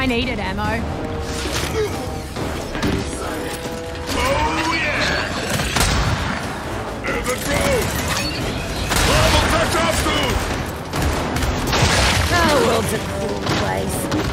I needed ammo. Oh yeah! There's a! Level tech off soon! The world's a cool place.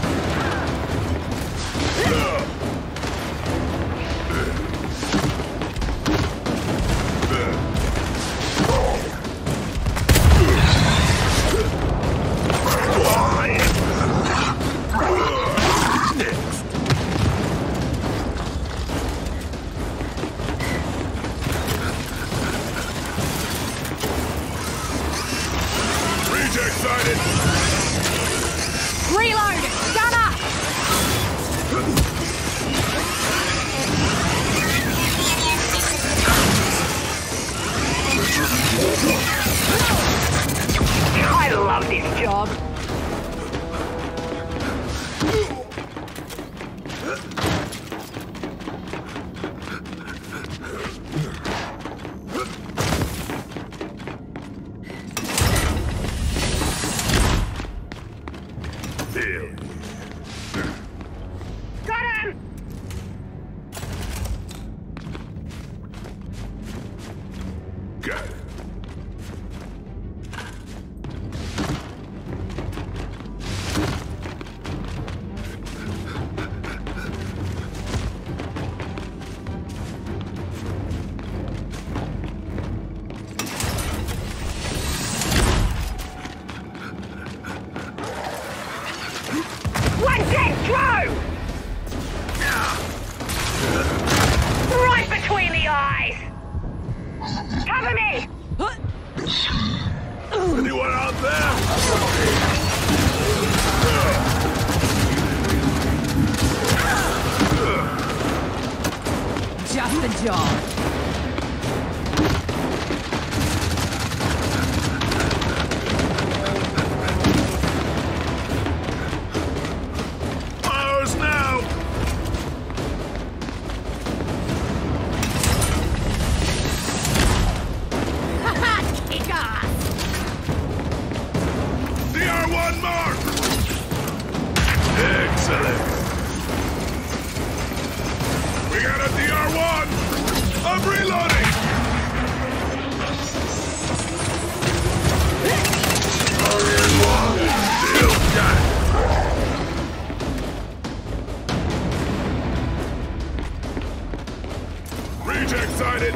Reject sighted!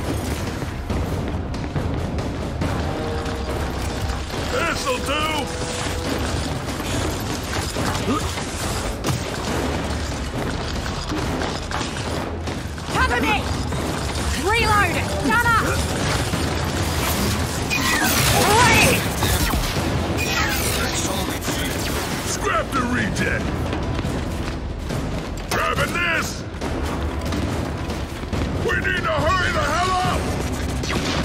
This'll do! Cover me! Reload! Gun up! Scrap the reject! Grabbing this! Need to hurry the hell up!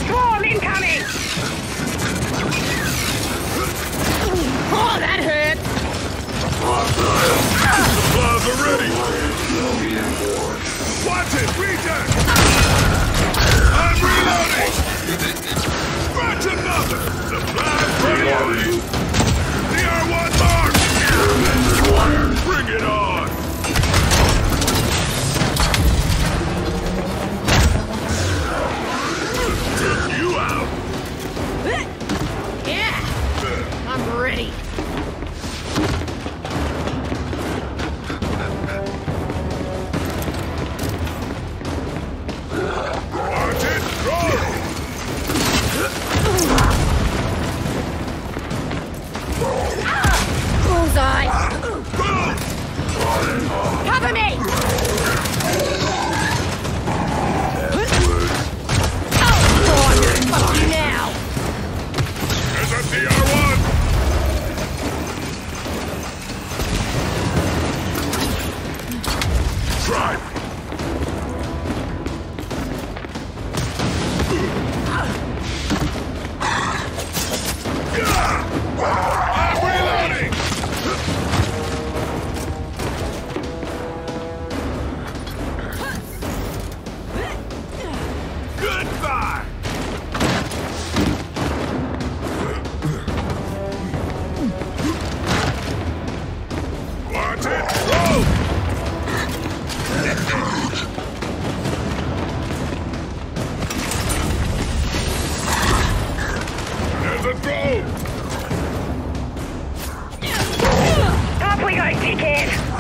Swarm incoming! Oh, that hurt! Supplies are ready! Watch it! Reject! I'm reloading! Scratch another! Supplies ready! DR1 mark! Bring it on! tribe!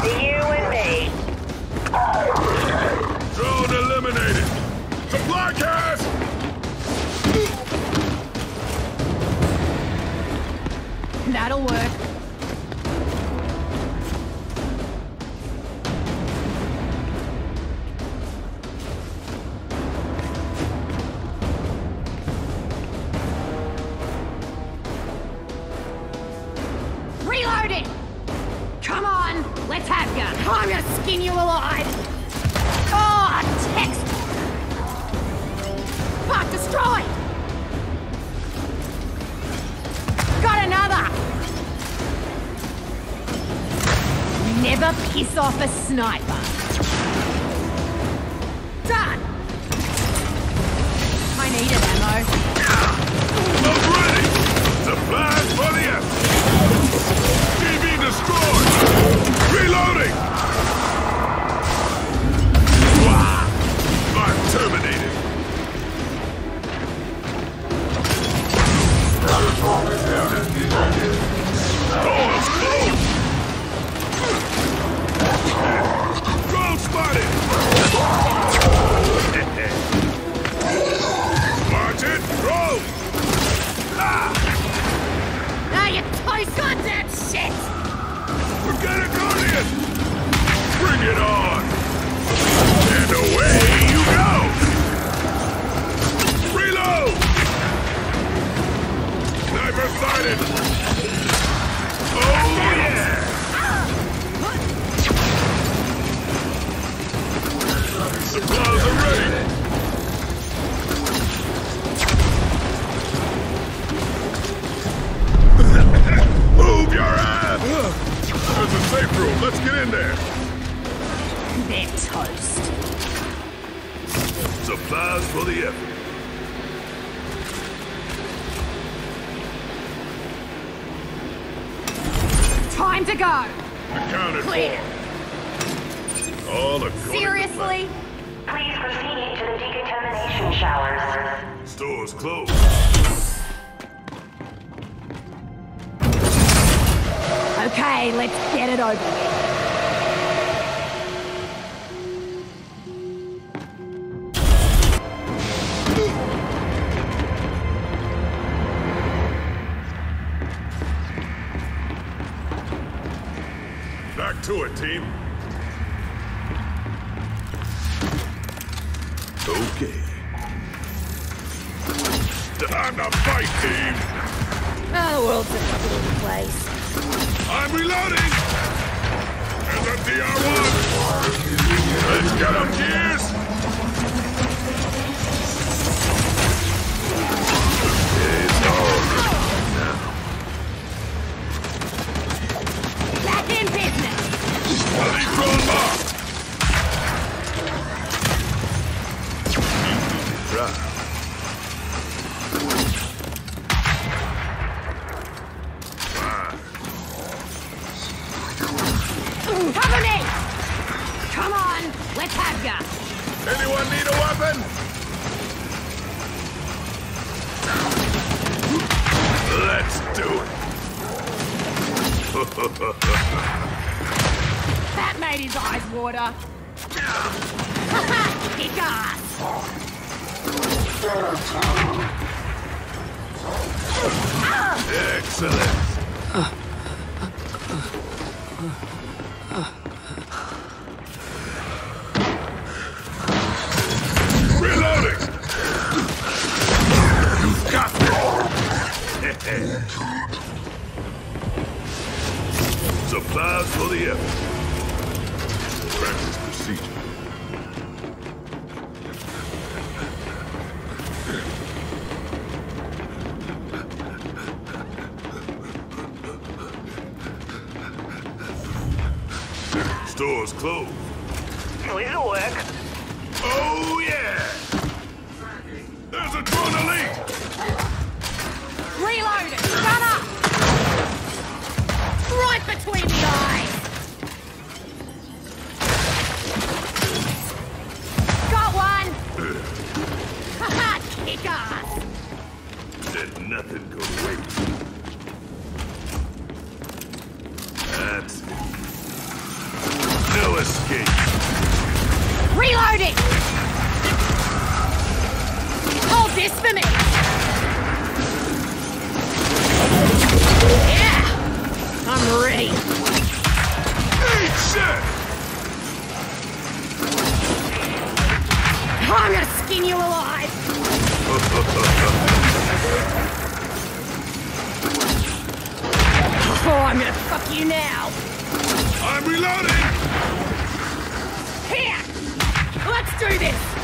You and me. Drone eliminated! Supply! That'll work. Let's have ya. I'm gonna skin you alive. Oh, text. Part destroyed. Got another. Never piss off a sniper. Done. I needed ammo. I'm ready! Supplies for the destroyed! Reloading! Time to go! Accounted Clear. for. All according to Seriously? Please proceed to the decontamination showers. Stores closed. Okay, let's get it over with. Back to it, team. Okay. Time to fight, team. Oh, the world's a little place. I'm reloading. There's a DR1. Let's get him, Gears. It's on. Drone mark. Right. Cover Excellent. Store's closed. This'll work. Oh, yeah! There's a drone elite! Reloading! Shut up! Right between the eyes! Got one! Haha, kick ass! Let nothing go to waste. gate. Reloading! Hold this for me! Yeah! I'm ready. Eat shit! I'm gonna skin you alive! Oh, I'm gonna fuck you now! I'm reloading! through this!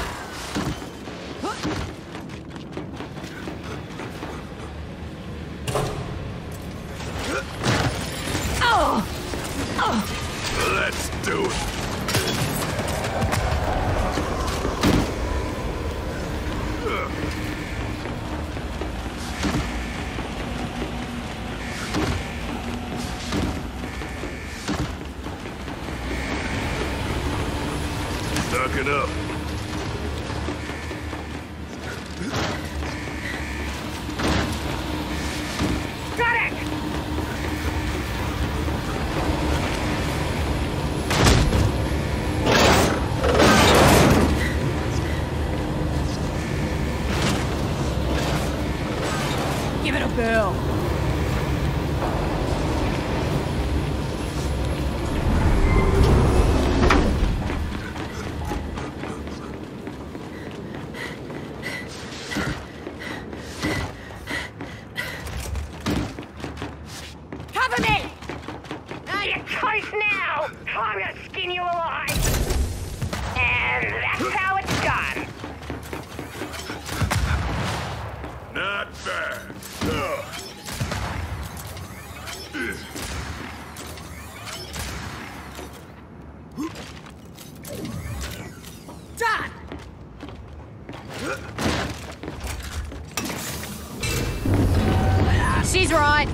she's right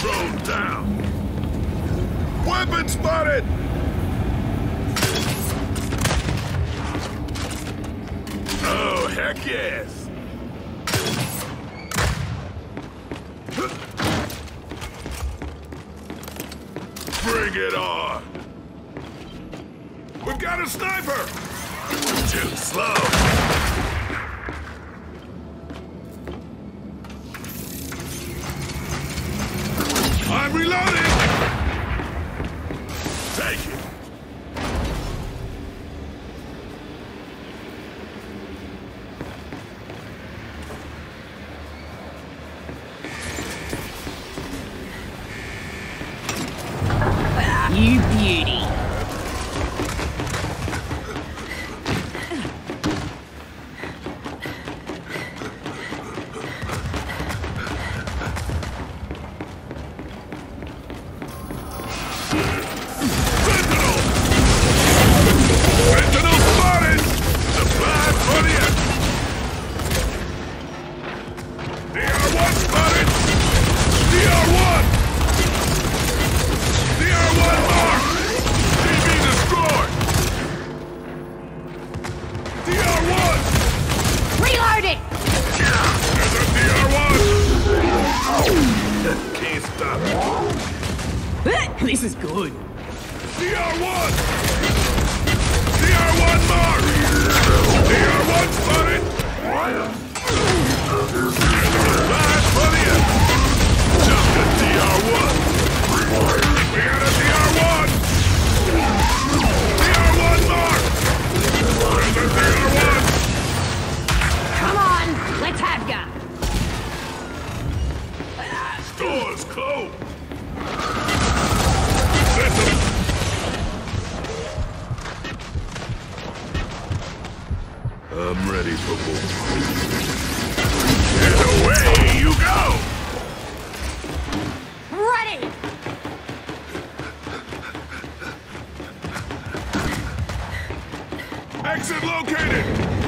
i'm down! Weapon spotted! Heck! Bring it on! We've got a sniper! Too slow! beauty. Exit located!